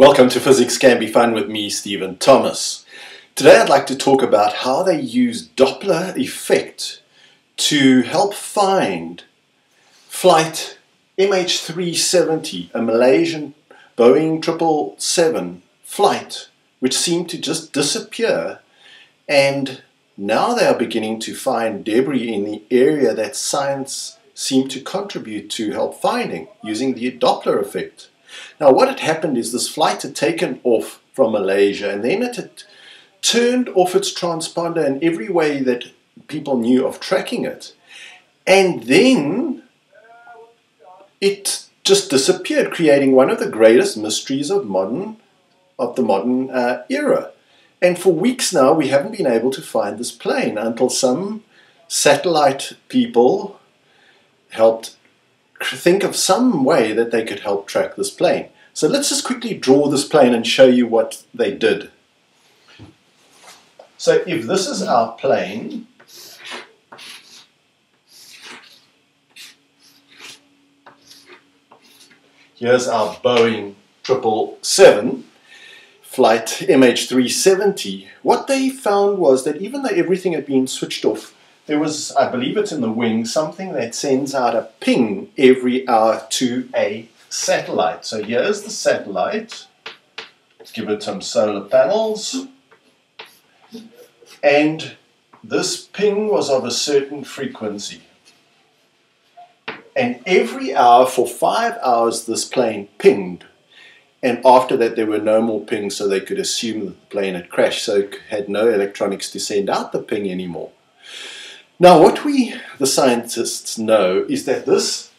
Welcome to Physics Can Be Fun with me, Steven Thomas. Today I'd like to talk about how they use Doppler effect to help find flight MH370, a Malaysian Boeing 777 flight, which seemed to just disappear and now they are beginning to find debris in the area that science seemed to contribute to help finding using the Doppler effect. Now, what had happened is this flight had taken off from Malaysia and then it had turned off its transponder in every way that people knew of tracking it. And then it just disappeared, creating one of the greatest mysteries of modern of the modern uh, era. And for weeks now, we haven't been able to find this plane until some satellite people helped think of some way that they could help track this plane. So let's just quickly draw this plane and show you what they did. So if this is our plane, here's our Boeing 777 flight MH370. What they found was that even though everything had been switched off there was, I believe it's in the wing, something that sends out a ping every hour to a satellite. So here's the satellite. Let's give it some solar panels. And this ping was of a certain frequency. And every hour for five hours this plane pinged. And after that there were no more pings so they could assume that the plane had crashed. So it had no electronics to send out the ping anymore. Now, what we, the scientists, know is that this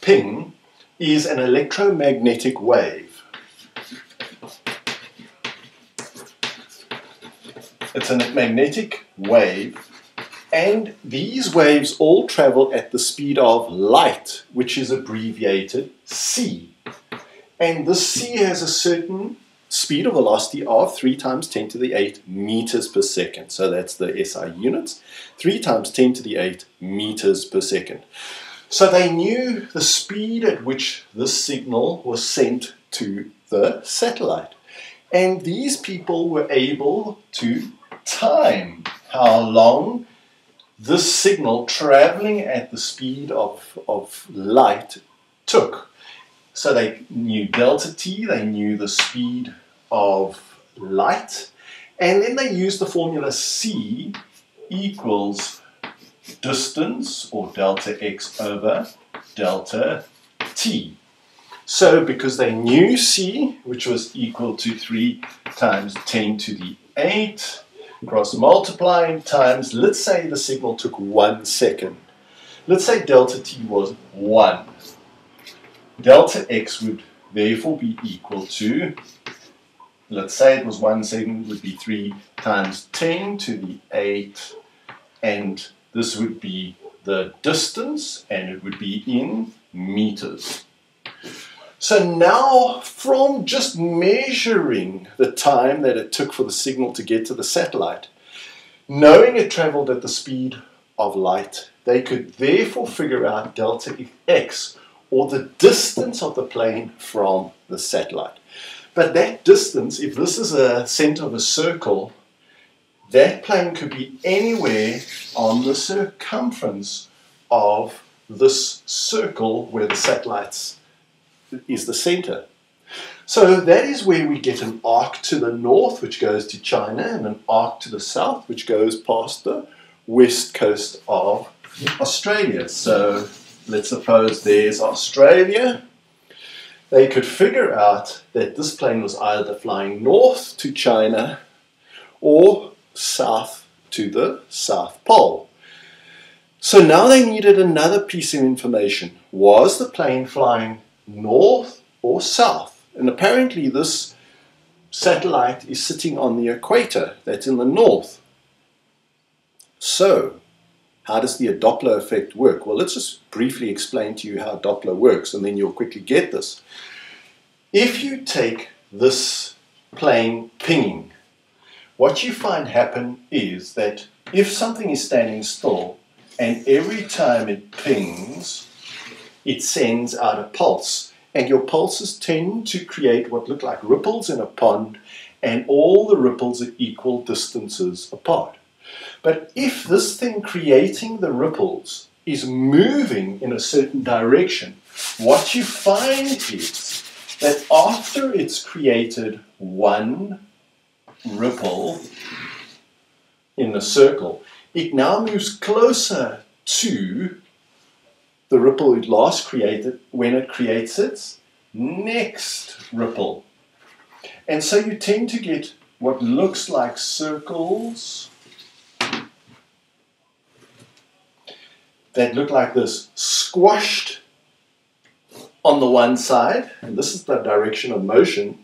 ping is an electromagnetic wave. It's a magnetic wave, and these waves all travel at the speed of light, which is abbreviated c. And this c has a certain speed or velocity of 3 times 10 to the 8 meters per second. So that's the SI units. 3 times 10 to the 8 meters per second. So they knew the speed at which this signal was sent to the satellite. And these people were able to time how long this signal traveling at the speed of, of light took. So they knew delta t, they knew the speed of light, and then they used the formula c equals distance, or delta x over delta t. So because they knew c, which was equal to 3 times 10 to the 8, cross multiplying times, let's say the signal took one second. Let's say delta t was 1 delta x would therefore be equal to, let's say it was one second, would be 3 times 10 to the 8, and this would be the distance, and it would be in meters. So now, from just measuring the time that it took for the signal to get to the satellite, knowing it traveled at the speed of light, they could therefore figure out delta x, or the distance of the plane from the satellite. But that distance, if this is a center of a circle, that plane could be anywhere on the circumference of this circle where the satellite is the center. So that is where we get an arc to the north, which goes to China, and an arc to the south, which goes past the west coast of Australia. So let's suppose there's Australia, they could figure out that this plane was either flying north to China or south to the South Pole. So now they needed another piece of information. Was the plane flying north or south? And apparently this satellite is sitting on the equator, that's in the north. So how does the Doppler effect work? Well, let's just briefly explain to you how Doppler works, and then you'll quickly get this. If you take this plane pinging, what you find happen is that if something is standing still, and every time it pings, it sends out a pulse. and your pulses tend to create what look like ripples in a pond, and all the ripples are equal distances apart. But if this thing creating the ripples is moving in a certain direction, what you find is that after it's created one ripple in the circle, it now moves closer to the ripple it last created when it creates its next ripple. And so you tend to get what looks like circles that look like this, squashed on the one side, and this is the direction of motion,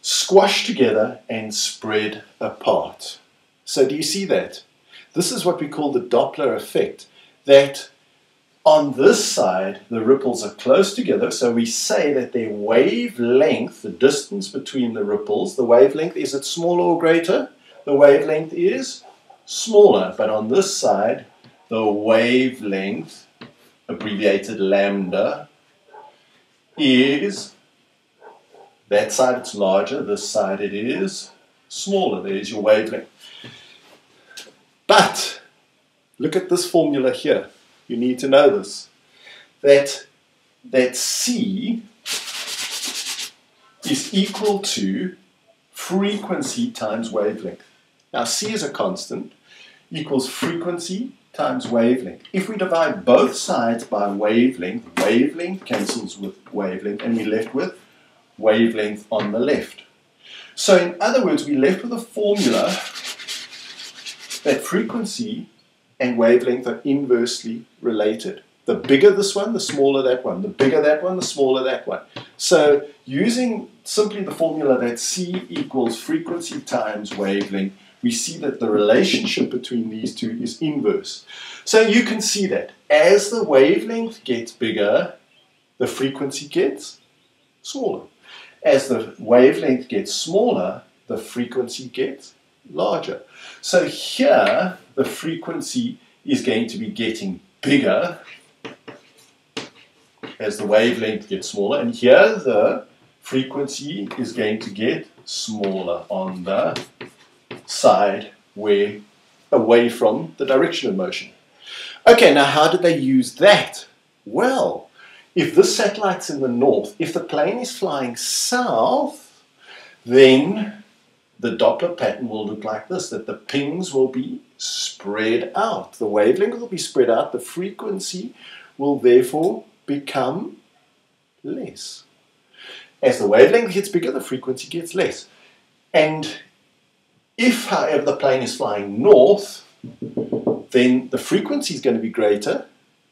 squashed together and spread apart. So do you see that? This is what we call the Doppler effect, that on this side, the ripples are close together, so we say that their wavelength, the distance between the ripples, the wavelength, is it smaller or greater? The wavelength is smaller, but on this side, the wavelength, abbreviated lambda, is, that side it's larger, this side it is smaller. There's your wavelength. But, look at this formula here. You need to know this. That, that C is equal to frequency times wavelength. Now C is a constant, equals frequency times wavelength. If we divide both sides by wavelength, wavelength cancels with wavelength, and we're left with wavelength on the left. So in other words, we're left with a formula that frequency and wavelength are inversely related. The bigger this one, the smaller that one. The bigger that one, the smaller that one. So using simply the formula that C equals frequency times wavelength, we see that the relationship between these two is inverse. So you can see that as the wavelength gets bigger, the frequency gets smaller. As the wavelength gets smaller, the frequency gets larger. So here, the frequency is going to be getting bigger as the wavelength gets smaller, and here the frequency is going to get smaller on the side where away from the direction of motion. Okay, now how did they use that? Well, if this satellite's in the north, if the plane is flying south, then the Doppler pattern will look like this, that the pings will be spread out. The wavelength will be spread out. The frequency will therefore become less. As the wavelength gets bigger, the frequency gets less. And if, however, the plane is flying north, then the frequency is going to be greater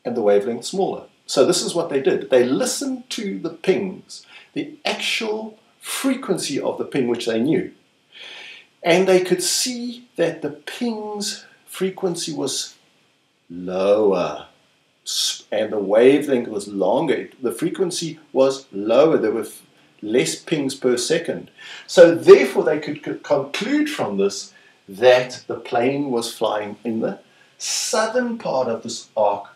and the wavelength smaller. So this is what they did. They listened to the pings, the actual frequency of the ping which they knew. And they could see that the ping's frequency was lower and the wavelength was longer. The frequency was lower. There were less pings per second. So therefore they could conclude from this that the plane was flying in the southern part of this arc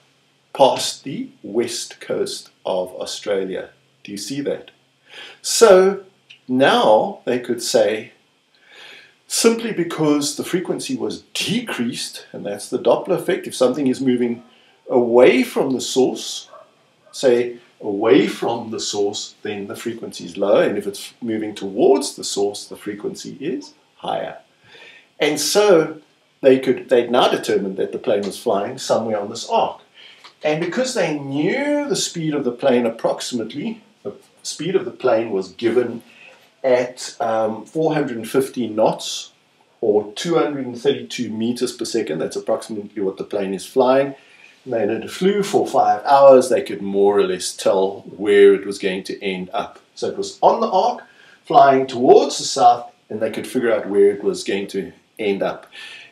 past the west coast of Australia. Do you see that? So now they could say simply because the frequency was decreased, and that's the Doppler effect, if something is moving away from the source, say away from the source, then the frequency is lower, and if it's moving towards the source, the frequency is higher. And so they could they'd now determined that the plane was flying somewhere on this arc. And because they knew the speed of the plane approximately, the speed of the plane was given at um, 450 knots or 232 meters per second. That's approximately what the plane is flying. And then it flew for five hours. They could more or less tell where it was going to end up. So it was on the arc, flying towards the south, and they could figure out where it was going to end up.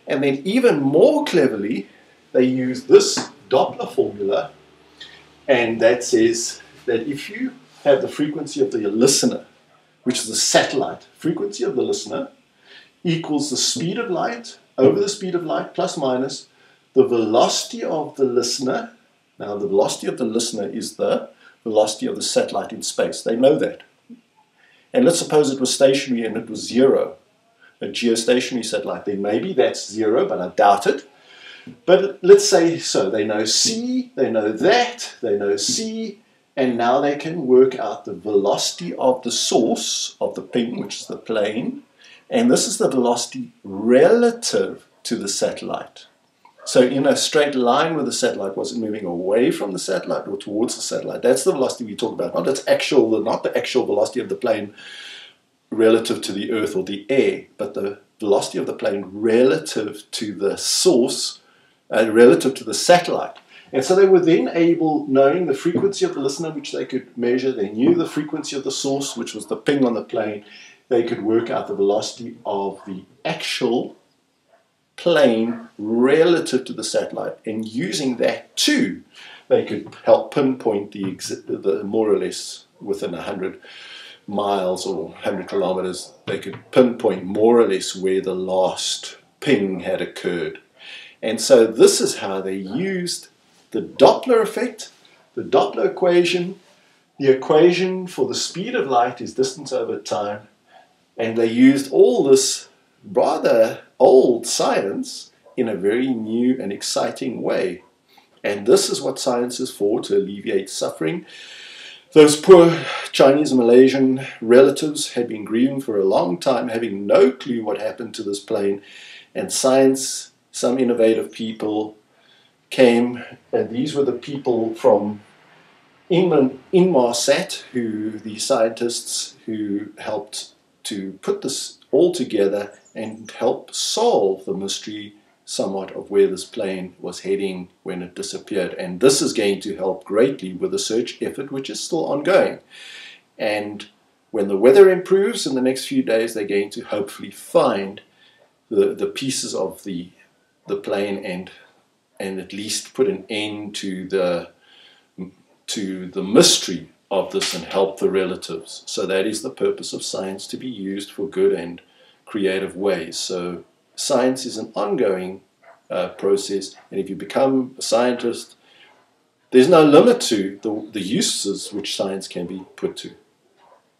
And then even more cleverly, they used this Doppler formula, and that says that if you have the frequency of the listener, which is the satellite, frequency of the listener equals the speed of light over the speed of light plus minus the velocity of the listener. Now the velocity of the listener is the velocity of the satellite in space. They know that. And let's suppose it was stationary and it was zero, a geostationary satellite. Then maybe that's zero, but I doubt it. But let's say so. They know C, they know that, they know C, and now they can work out the velocity of the source of the ping, which is the plane, and this is the velocity relative to the satellite. So in a straight line with the satellite, was it moving away from the satellite or towards the satellite? That's the velocity we talk about, not its actual, not the actual velocity of the plane relative to the Earth or the air, but the velocity of the plane relative to the source, uh, relative to the satellite. And so they were then able, knowing the frequency of the listener, which they could measure, they knew the frequency of the source, which was the ping on the plane, they could work out the velocity of the actual plane relative to the satellite. And using that too, they could help pinpoint the, the more or less within 100 miles or 100 kilometers, they could pinpoint more or less where the last ping had occurred. And so this is how they used the Doppler effect, the Doppler equation. The equation for the speed of light is distance over time. And they used all this rather old science in a very new and exciting way. And this is what science is for to alleviate suffering. Those poor Chinese and Malaysian relatives had been grieving for a long time, having no clue what happened to this plane. And science, some innovative people came, and these were the people from England, Inmarsat, who the scientists who helped to put this all together and help solve the mystery somewhat of where this plane was heading when it disappeared. And this is going to help greatly with the search effort, which is still ongoing. And when the weather improves in the next few days, they're going to hopefully find the, the pieces of the, the plane and, and at least put an end to the, to the mystery of this and help the relatives. So that is the purpose of science to be used for good and creative ways. So science is an ongoing uh, process, and if you become a scientist, there's no limit to the, the uses which science can be put to.